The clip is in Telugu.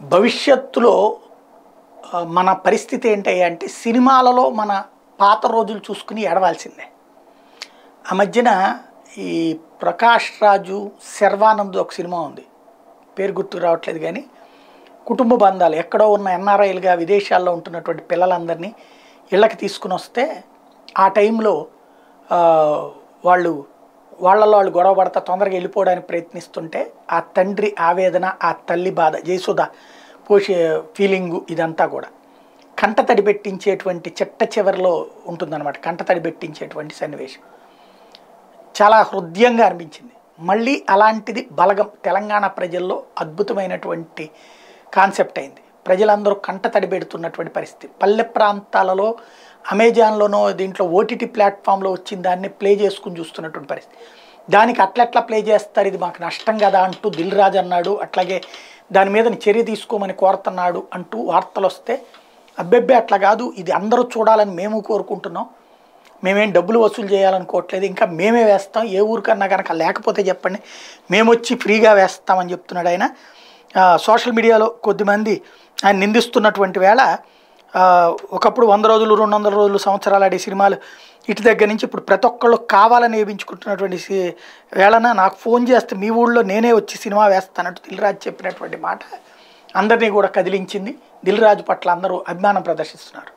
భవిష్యత్తులో మన పరిస్థితి ఏంటి అంటే సినిమాలలో మన పాత రోజులు చూసుకుని ఎడవాల్సిందే ఆ మధ్యన ఈ ప్రకాష్ రాజు శర్వానంద్ ఒక సినిమా ఉంది. పేరు గుర్తుకు రావట్లేదు కానీ కుటుంబ బంధాలు ఎక్కడో ఉన్న ఎన్ఆర్ఐలుగా విదేశాల్లో ఉంటున్నటువంటి పిల్లలందరినీ ఇళ్ళకి తీసుకుని వస్తే ఆ టైంలో వాళ్ళు వాళ్ళలో వాళ్ళు గొడవ పడతా తొందరగా వెళ్ళిపోవడానికి ప్రయత్నిస్తుంటే ఆ తండ్రి ఆవేదన ఆ తల్లి బాధ జయసుధ పోషే ఫీలింగు ఇదంతా కూడా. కంట పెట్టించేటువంటి చిట్ట చివరిలో ఉంటుందన్నమాట కంటతడి పెట్టించేటువంటి సన్నివేశం. చాలా హృదయంగా అనిపించింది. మళ్ళీ అలాంటిది బలగం తెలంగాణ ప్రజల్లో అద్భుతమైనటువంటి కాన్సెప్ట్ అయింది. ప్రజలందరూ కంట తడిపెడుతున్నటువంటి పరిస్థితి. పల్లె ప్రాంతాలలో అమెజాన్లోనో దీంట్లో ఓటీటీ ప్లాట్ఫామ్లో వచ్చిన దాన్ని ప్లే చేసుకుని చూస్తున్నటువంటి పరిస్థితి. దానికి అట్లెట్లా ప్లే చేస్తారు? ఇది మాకు నష్టం కదా అంటూ దిల్ రాజు అన్నాడు. అట్లాగే దాని మీద చర్య తీసుకోమని కోరుతున్నాడు అంటూ వార్తలు వస్తే అబ్బెబ్బే అట్లా కాదు ఇది అందరూ చూడాలని మేము కోరుకుంటున్నాం. మేమేం డబ్బులు వసూలు చేయాలనుకోవట్లేదు ఇంకా మేమే వేస్తాం. ఏ ఊరికన్నా కనుక లేకపోతే చెప్పండి మేము వచ్చి ఫ్రీగా వేస్తామని చెప్తున్నాడు ఆయన. సోషల్ మీడియాలో కొద్దిమంది ఆయన నిందిస్తున్నటువంటి వేళ ఒకప్పుడు వంద రోజులు రెండు వందల రోజులు సంవత్సరాలు ఆడే సినిమాలు ఇటు దగ్గర నుంచి ఇప్పుడు ప్రతి ఒక్కళ్ళు కావాలని వేయించుకుంటున్నటువంటి వేళన నాకు ఫోన్ చేస్తే మీ ఊళ్ళో నేనే వచ్చి సినిమా వేస్తానంటూ దిల్రాజ్ చెప్పినటువంటి మాట అందరినీ కూడా కదిలించింది. దిల్రాజు పట్ల అందరూ అభిమానం ప్రదర్శిస్తున్నారు.